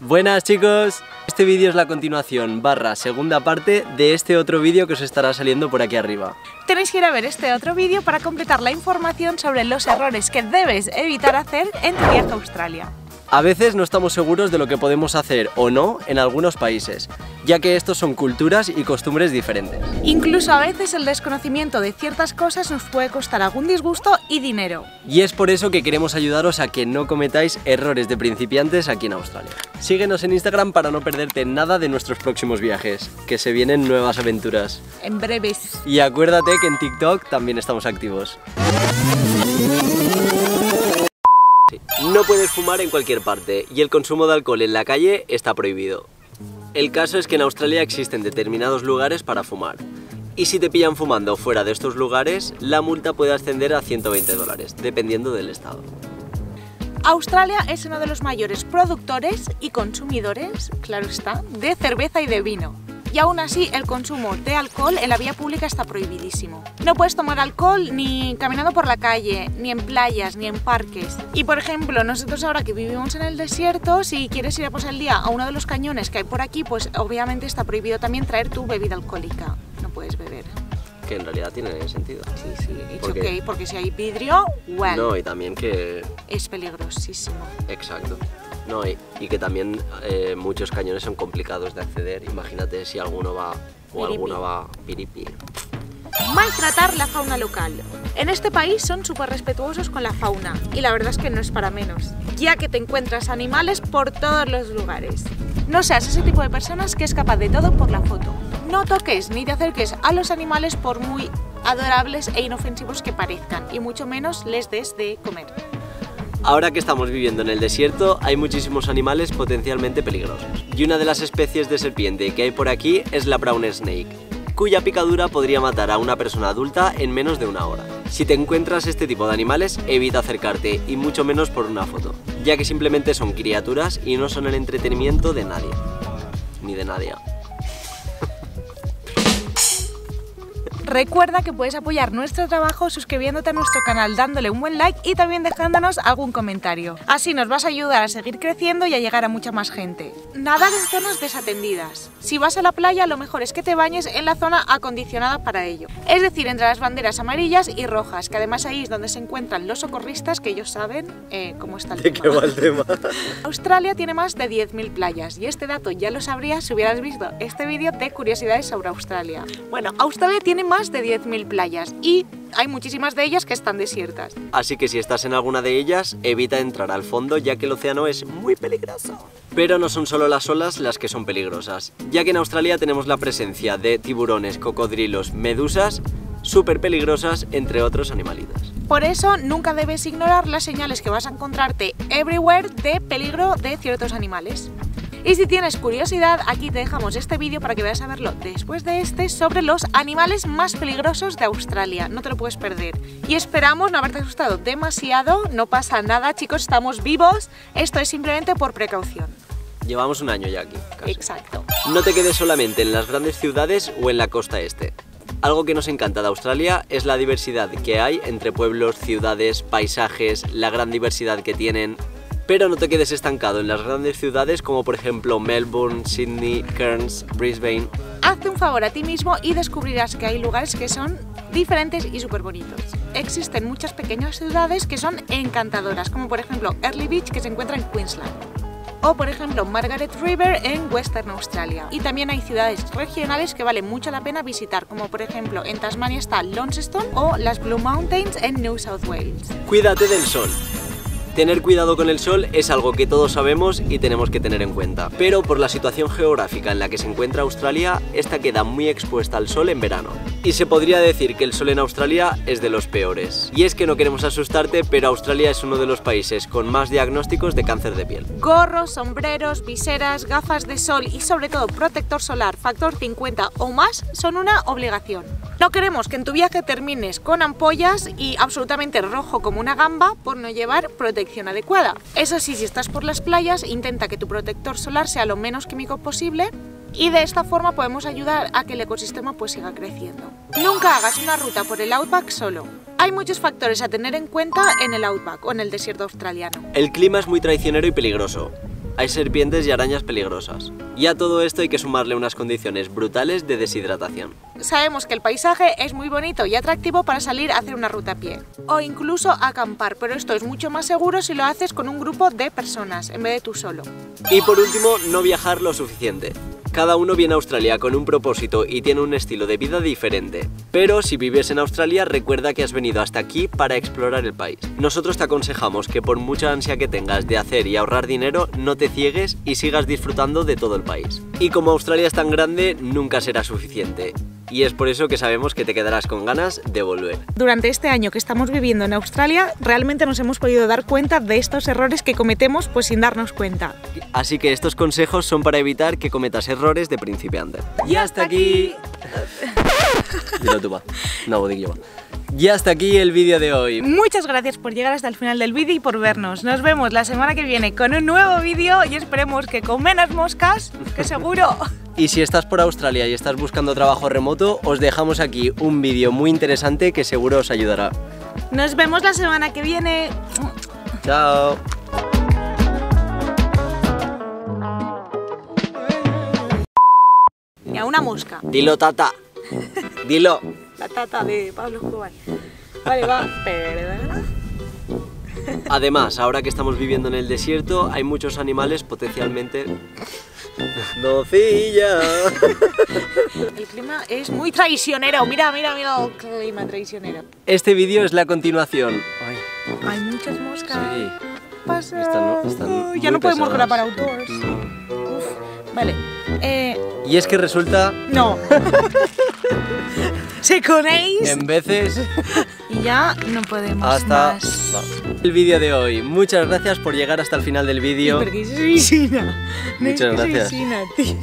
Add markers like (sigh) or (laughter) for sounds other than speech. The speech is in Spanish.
Buenas chicos, este vídeo es la continuación barra segunda parte de este otro vídeo que os estará saliendo por aquí arriba. Tenéis que ir a ver este otro vídeo para completar la información sobre los errores que debes evitar hacer en tu viaje a Australia. A veces no estamos seguros de lo que podemos hacer o no en algunos países, ya que estos son culturas y costumbres diferentes. Incluso a veces el desconocimiento de ciertas cosas nos puede costar algún disgusto y dinero. Y es por eso que queremos ayudaros a que no cometáis errores de principiantes aquí en Australia. Síguenos en Instagram para no perderte nada de nuestros próximos viajes, que se vienen nuevas aventuras. En breves. Y acuérdate que en TikTok también estamos activos. No puedes fumar en cualquier parte y el consumo de alcohol en la calle está prohibido. El caso es que en Australia existen determinados lugares para fumar. Y si te pillan fumando fuera de estos lugares, la multa puede ascender a 120 dólares, dependiendo del estado. Australia es uno de los mayores productores y consumidores, claro está, de cerveza y de vino y aún así el consumo de alcohol en la vía pública está prohibidísimo. No puedes tomar alcohol ni caminando por la calle, ni en playas, ni en parques. Y por ejemplo, nosotros ahora que vivimos en el desierto, si quieres ir a pasar el día a uno de los cañones que hay por aquí, pues obviamente está prohibido también traer tu bebida alcohólica. No puedes beber. Que en realidad tiene sentido. Sí, sí, it's okay, porque si hay vidrio, well. No, y también que... Es peligrosísimo. Exacto. No, y, que también eh, muchos cañones son complicados de acceder. Imagínate si alguno va o alguna va piripi. Maltratar la fauna local. En este país son súper respetuosos con la fauna y la verdad es que no es para menos, ya que te encuentras animales por todos los lugares. No seas ese tipo de personas que es capaz de todo por la foto. No toques ni te acerques a los animales por muy adorables e inofensivos que parezcan y mucho menos les des de comer. Ahora que estamos viviendo en el desierto, hay muchísimos animales potencialmente peligrosos. Y una de las especies de serpiente que hay por aquí es la brown snake, cuya picadura podría matar a una persona adulta en menos de una hora. Si te encuentras este tipo de animales, evita acercarte y mucho menos por una foto, ya que simplemente son criaturas y no son el entretenimiento de nadie. Ni de nadie. Recuerda que puedes apoyar nuestro trabajo suscribiéndote a nuestro canal, dándole un buen like y también dejándonos algún comentario. Así nos vas a ayudar a seguir creciendo y a llegar a mucha más gente. Nadar en zonas desatendidas. Si vas a la playa, lo mejor es que te bañes en la zona acondicionada para ello. Es decir, entre las banderas amarillas y rojas, que además ahí es donde se encuentran los socorristas, que ellos saben eh, cómo está el ¿De qué va el tema? (laughs) Australia tiene más de 10.000 playas y este dato ya lo sabrías si hubieras visto este vídeo de curiosidades sobre Australia. Bueno, Australia tiene más de 10.000 playas y hay muchísimas de ellas que están desiertas. Así que si estás en alguna de ellas, evita entrar al fondo ya que el océano es muy peligroso. Pero no son solo las olas las que son peligrosas, ya que en Australia tenemos la presencia de tiburones, cocodrilos, medusas, súper peligrosas, entre otros animalitos. Por eso nunca debes ignorar las señales que vas a encontrarte everywhere de peligro de ciertos animales. Y si tienes curiosidad, aquí te dejamos este vídeo para que veas a verlo después de este sobre los animales más peligrosos de Australia. No te lo puedes perder. Y esperamos no haberte asustado demasiado. No pasa nada, chicos, estamos vivos. Esto es simplemente por precaución. Llevamos un año ya aquí. Exacto. No te quedes solamente en las grandes ciudades o en la costa este. Algo que nos encanta de Australia es la diversidad que hay entre pueblos, ciudades, paisajes, la gran diversidad que tienen, pero no te quedes estancado en las grandes ciudades como por ejemplo Melbourne, Sydney, Cairns, Brisbane. Hazte un favor a ti mismo y descubrirás que hay lugares que son diferentes y súper bonitos. Existen muchas pequeñas ciudades que son encantadoras, como por ejemplo Early Beach que se encuentra en Queensland. O por ejemplo Margaret River en Western Australia. Y también hay ciudades regionales que vale mucho la pena visitar, como por ejemplo en Tasmania está Launceston o las Blue Mountains en New South Wales. Cuídate del sol. Tener cuidado con el sol es algo que todos sabemos y tenemos que tener en cuenta, pero por la situación geográfica en la que se encuentra Australia, esta queda muy expuesta al sol en verano. Y se podría decir que el sol en Australia es de los peores. Y es que no queremos asustarte, pero Australia es uno de los países con más diagnósticos de cáncer de piel. Gorros, sombreros, viseras, gafas de sol y sobre todo protector solar factor 50 o más son una obligación. No queremos que en tu viaje termines con ampollas y absolutamente rojo como una gamba por no llevar protección adecuada. Eso sí, si estás por las playas, intenta que tu protector solar sea lo menos químico posible y de esta forma podemos ayudar a que el ecosistema pues siga creciendo. Nunca hagas una ruta por el Outback solo. Hay muchos factores a tener en cuenta en el Outback o en el desierto australiano. El clima es muy traicionero y peligroso. Hay serpientes y arañas peligrosas. Y a todo esto hay que sumarle unas condiciones brutales de deshidratación. Sabemos que el paisaje es muy bonito y atractivo para salir a hacer una ruta a pie o incluso acampar, pero esto es mucho más seguro si lo haces con un grupo de personas en vez de tú solo. Y por último, no viajar lo suficiente. Cada uno viene a Australia con un propósito y tiene un estilo de vida diferente. Pero si vives en Australia, recuerda que has venido hasta aquí para explorar el país. Nosotros te aconsejamos que por mucha ansia que tengas de hacer y ahorrar dinero, no te ciegues y sigas disfrutando de todo el país. Y como Australia es tan grande, nunca será suficiente y es por eso que sabemos que te quedarás con ganas de volver. Durante este año que estamos viviendo en Australia, realmente nos hemos podido dar cuenta de estos errores que cometemos pues sin darnos cuenta. Así que estos consejos son para evitar que cometas errores de principiante. Y hasta aquí... Dilo tú, va. No, digo yo. Y hasta aquí el vídeo de hoy. Muchas gracias por llegar hasta el final del vídeo y por vernos. Nos vemos la semana que viene con un nuevo vídeo y esperemos que con menos moscas, que seguro. Y si estás por Australia y estás buscando trabajo remoto, os dejamos aquí un vídeo muy interesante que seguro os ayudará. Nos vemos la semana que viene. Chao. Y a una mosca. Dilo, tata. Dilo. (laughs) La tata de Pablo Escobar. Vale, va. Además, ahora que estamos viviendo en el desierto, hay muchos animales potencialmente... ¡Nocilla! El clima es muy traicionero. Mira, mira, mira el clima traicionero. Este vídeo es la continuación. Hay muchas moscas. Sí. Pasa. Están- están ya no podemos grabar outdoors. Mm. Uf. Vale. Eh, Y es que resulta, no. (laughs) ¿Se conéis? en veces, Y ya no podemos hasta más. no. el vídeo de hoy. Muchas gracias por llegar hasta el final del vídeo. Porque soy Sina. No es Muchas que soy gracias. Sina, tío.